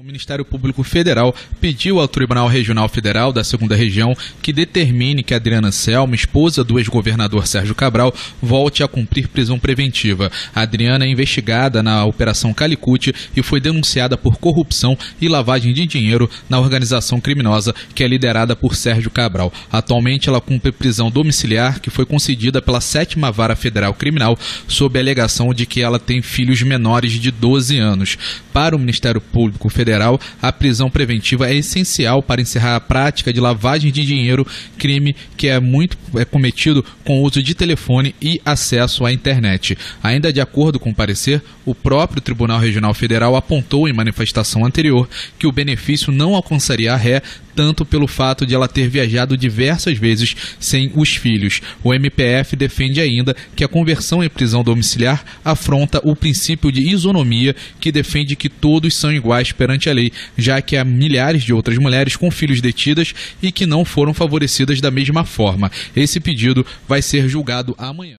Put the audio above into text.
O Ministério Público Federal pediu ao Tribunal Regional Federal da Segunda Região que determine que Adriana Selma, esposa do ex-governador Sérgio Cabral, volte a cumprir prisão preventiva. Adriana é investigada na Operação Calicute e foi denunciada por corrupção e lavagem de dinheiro na organização criminosa que é liderada por Sérgio Cabral. Atualmente ela cumpre prisão domiciliar que foi concedida pela Sétima Vara Federal Criminal sob a alegação de que ela tem filhos menores de 12 anos. Para o Ministério Público Federal, Federal, a prisão preventiva é essencial para encerrar a prática de lavagem de dinheiro, crime que é muito é cometido com o uso de telefone e acesso à internet. Ainda de acordo com o parecer, o próprio Tribunal Regional Federal apontou em manifestação anterior que o benefício não alcançaria a ré tanto pelo fato de ela ter viajado diversas vezes sem os filhos. O MPF defende ainda que a conversão em prisão domiciliar afronta o princípio de isonomia que defende que todos são iguais perante a lei, já que há milhares de outras mulheres com filhos detidas e que não foram favorecidas da mesma forma. Esse pedido vai ser julgado amanhã.